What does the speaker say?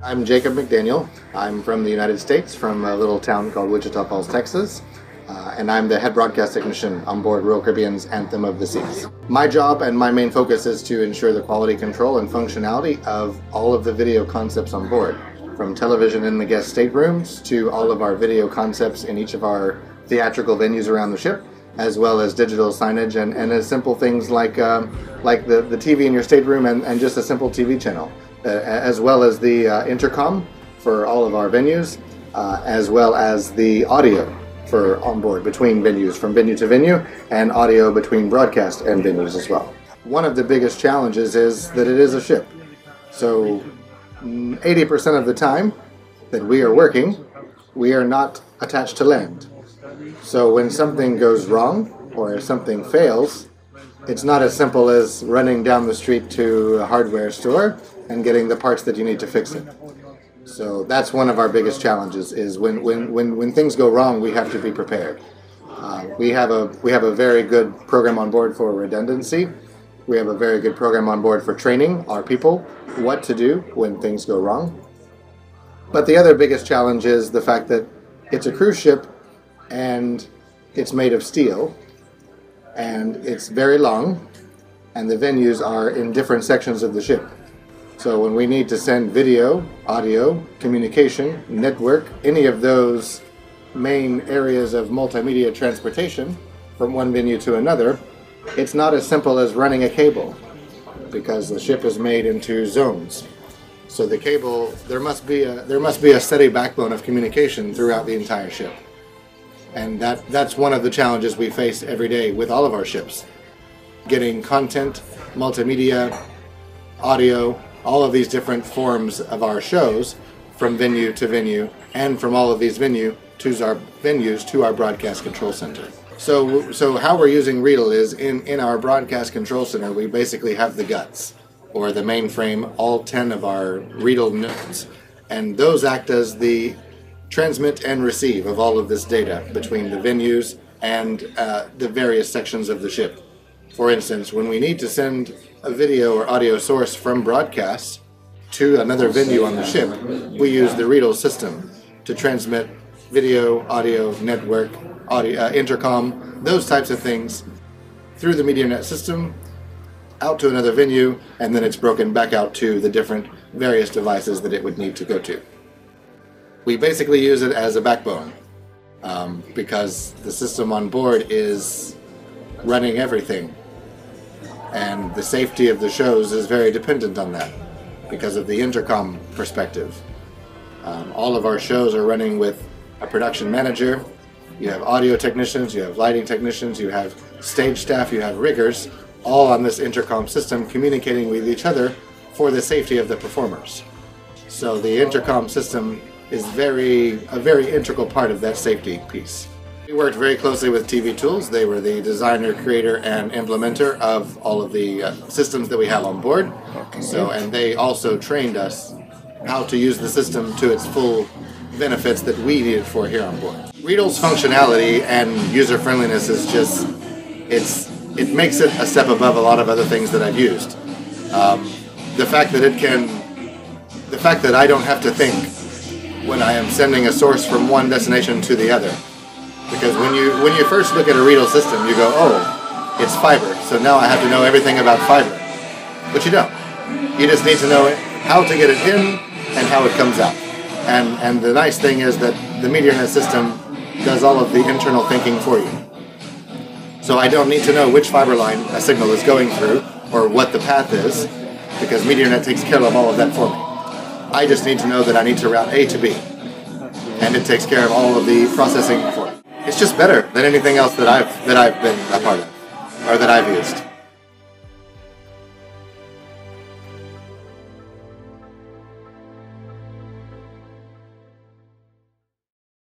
I'm Jacob McDaniel. I'm from the United States, from a little town called Wichita Falls, Texas. Uh, and I'm the head broadcast technician on board Royal Caribbean's Anthem of the Seas. My job and my main focus is to ensure the quality control and functionality of all of the video concepts on board, from television in the guest staterooms to all of our video concepts in each of our theatrical venues around the ship, as well as digital signage and, and as simple things like um, like the, the TV in your stateroom and, and just a simple TV channel, as well as the uh, intercom for all of our venues, uh, as well as the audio for on board between venues, from venue to venue, and audio between broadcast and venues as well. One of the biggest challenges is that it is a ship. So 80% of the time that we are working, we are not attached to land. So when something goes wrong or if something fails, it's not as simple as running down the street to a hardware store and getting the parts that you need to fix it. So that's one of our biggest challenges is when, when, when, when things go wrong, we have to be prepared. Uh, we, have a, we have a very good program on board for redundancy. We have a very good program on board for training our people what to do when things go wrong. But the other biggest challenge is the fact that it's a cruise ship and it's made of steel and it's very long and the venues are in different sections of the ship. So when we need to send video, audio, communication, network, any of those main areas of multimedia transportation from one venue to another, it's not as simple as running a cable because the ship is made into zones. So the cable, there must be a there must be a steady backbone of communication throughout the entire ship. And that that's one of the challenges we face every day with all of our ships. Getting content, multimedia, audio, all of these different forms of our shows from venue to venue and from all of these venue to our venues to our broadcast control center. So, so how we're using Riedel is in, in our broadcast control center, we basically have the guts or the mainframe, all 10 of our Riedel nodes. And those act as the transmit and receive of all of this data between the venues and uh, the various sections of the ship. For instance, when we need to send a video or audio source from broadcast to another venue on the ship, we use the Riedel system to transmit video, audio, network, audio, uh, intercom, those types of things through the MediorNet system out to another venue, and then it's broken back out to the different various devices that it would need to go to. We basically use it as a backbone um, because the system on board is running everything and the safety of the shows is very dependent on that because of the intercom perspective. Um, all of our shows are running with a production manager. You have audio technicians, you have lighting technicians, you have stage staff, you have riggers, all on this intercom system communicating with each other for the safety of the performers. So the intercom system is very a very integral part of that safety piece. We worked very closely with TV Tools. They were the designer, creator, and implementer of all of the uh, systems that we have on board. Okay. So, and they also trained us how to use the system to its full benefits that we needed for here on board. Riedel's functionality and user friendliness is just it's it makes it a step above a lot of other things that I've used. Um, the fact that it can, the fact that I don't have to think when I am sending a source from one destination to the other because when you when you first look at a Riedel system, you go, oh, it's fiber. So now I have to know everything about fiber. But you don't. You just need to know how to get it in and how it comes out. And and the nice thing is that the MediorNet system does all of the internal thinking for you. So I don't need to know which fiber line a signal is going through or what the path is, because MediorNet takes care of all of that for me. I just need to know that I need to route A to B, and it takes care of all of the processing it's just better than anything else that I've that I've been a part of or that I've used.